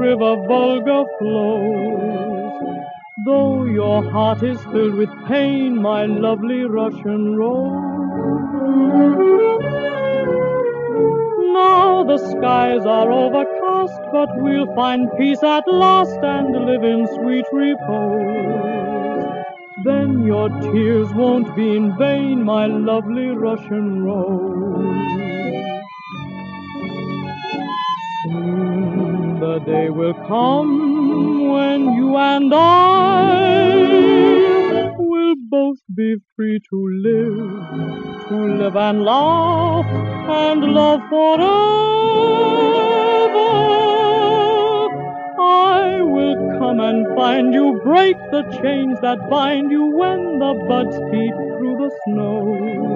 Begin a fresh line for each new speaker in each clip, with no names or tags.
river Volga flows? Though your heart is filled with pain, my lovely Russian rose. Now the skies are overcast, but we'll find peace at last and live in sweet repose. Then your tears won't be in vain, my lovely Russian rose. The day will come when you and I will both be free to live, to live and laugh and love forever. I will come and find you, break the chains that bind you when the buds peep through the snow.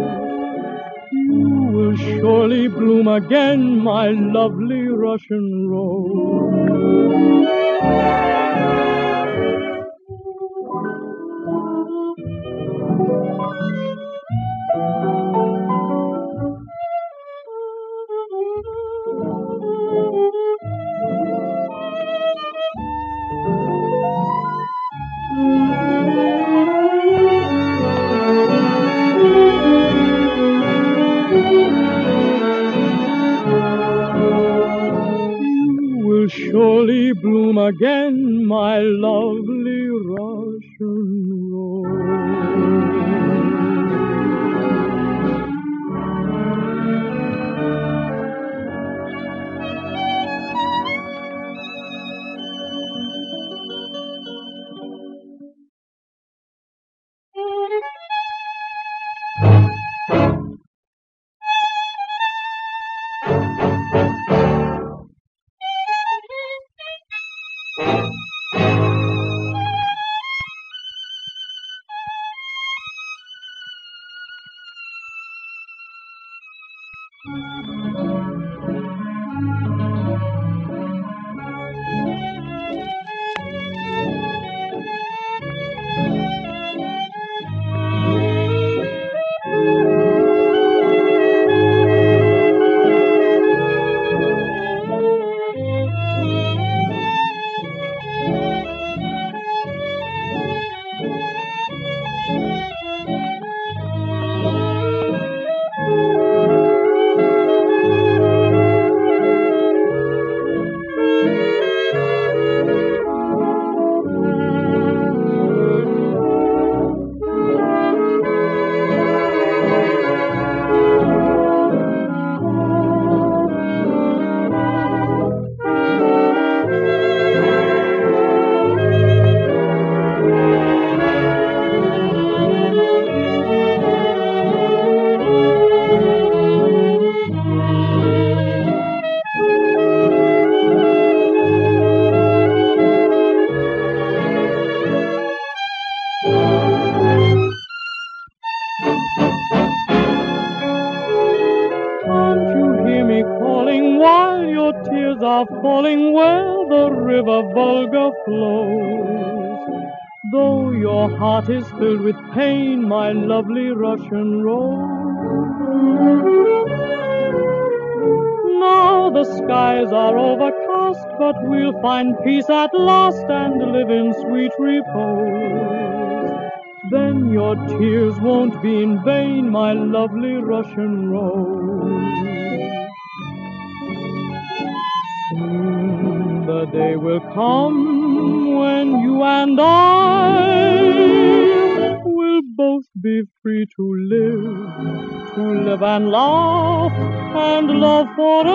Surely bloom again, my lovely Russian rose. Again, Can't calling while your tears are falling where the river Volga flows? Though your heart is filled with pain, my lovely Russian rose. Now the skies are overcast, but we'll find peace at last and live in sweet repose. Then your tears won't be in vain, my lovely Russian rose. The day will come when you and I will both be free to live, to live and laugh and love forever.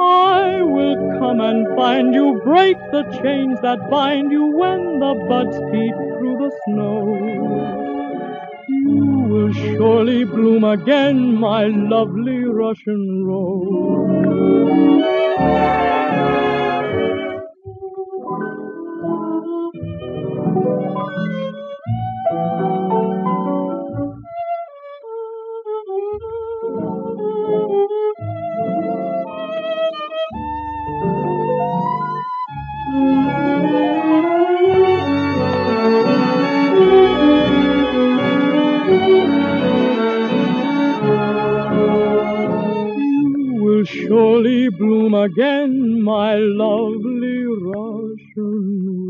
I will come and find you, break the chains that bind you when the buds peep through the snow. Will surely bloom again, my lovely Russian rose. Bloom again, my lovely Russian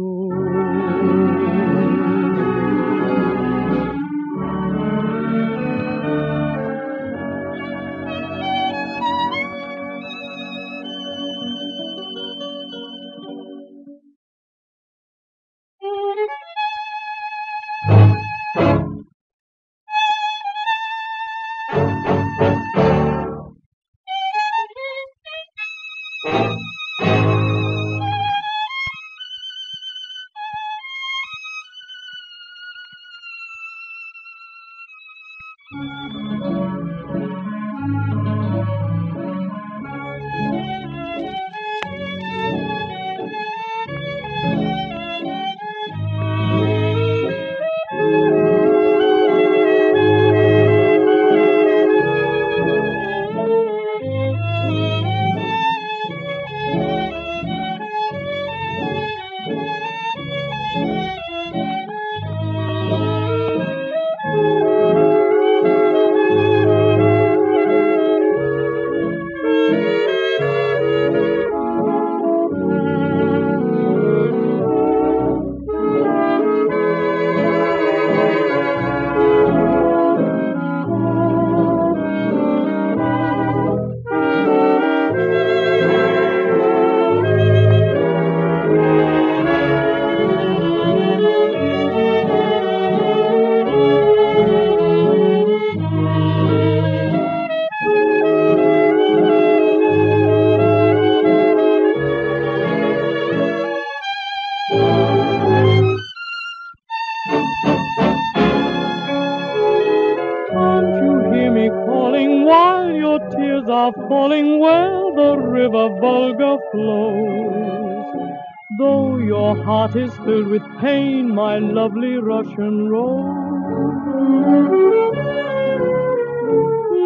River Volga flows? Though your heart is filled with pain, my lovely Russian rose.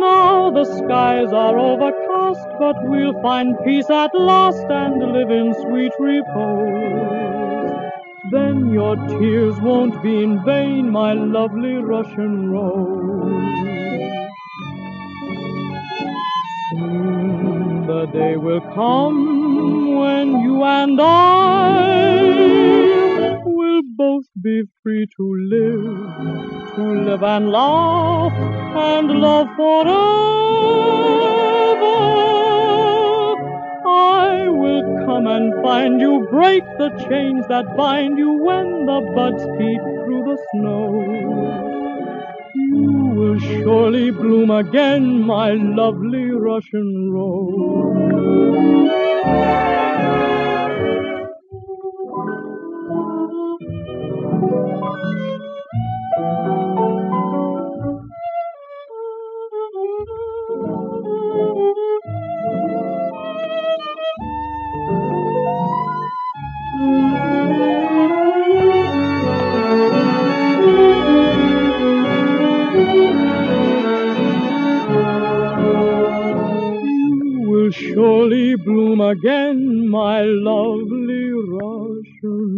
Now the skies are overcast, but we'll find peace at last and live in sweet repose. Then your tears won't be in vain, my lovely Russian rose. Day will come when you and I will both be free to live, to live and laugh and love forever. I will come and find you, break the chains that bind you when the buds peep through the snow. You will surely bloom again, my lovely Russian rose. You surely bloom again, my lovely Russian.